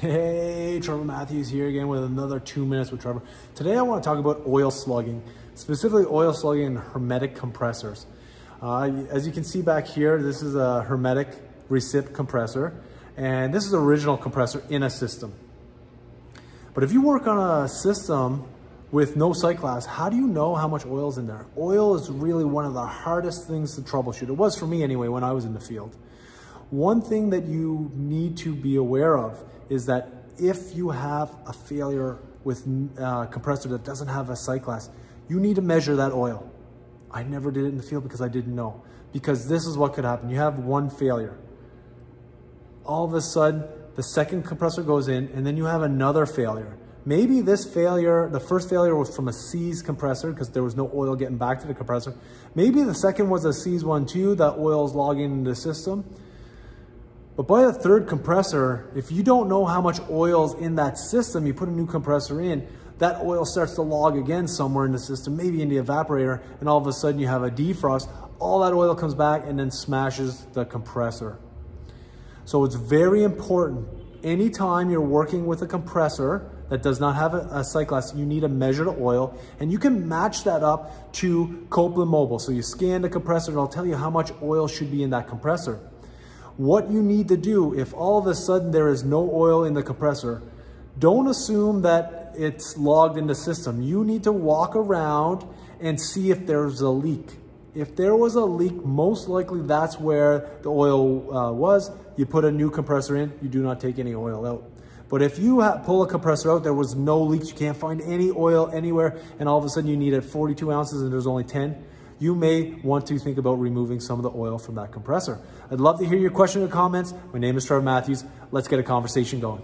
Hey, Trevor Matthews here again with another two minutes with Trevor. Today I want to talk about oil slugging, specifically oil slugging and hermetic compressors. Uh, as you can see back here, this is a hermetic recip compressor, and this is original compressor in a system. But if you work on a system with no sight glass, how do you know how much oil is in there? Oil is really one of the hardest things to troubleshoot. It was for me anyway when I was in the field. One thing that you need to be aware of is that if you have a failure with a uh, compressor that doesn't have a sight glass, you need to measure that oil. I never did it in the field because I didn't know. Because this is what could happen. You have one failure. All of a sudden, the second compressor goes in and then you have another failure. Maybe this failure, the first failure was from a C's compressor because there was no oil getting back to the compressor. Maybe the second was a C's one too, that oil is logging into the system. But by the third compressor, if you don't know how much oil is in that system, you put a new compressor in, that oil starts to log again somewhere in the system, maybe in the evaporator, and all of a sudden you have a defrost. All that oil comes back and then smashes the compressor. So it's very important. Anytime you're working with a compressor that does not have a, a glass, you need to measure the oil, and you can match that up to Copeland Mobile. So you scan the compressor, and I'll tell you how much oil should be in that compressor what you need to do if all of a sudden there is no oil in the compressor, don't assume that it's logged in the system. You need to walk around and see if there's a leak. If there was a leak, most likely that's where the oil uh, was. You put a new compressor in, you do not take any oil out. But if you pull a compressor out, there was no leaks, you can't find any oil anywhere, and all of a sudden you needed 42 ounces and there's only 10, you may want to think about removing some of the oil from that compressor. I'd love to hear your question or comments. My name is Trevor Matthews. Let's get a conversation going.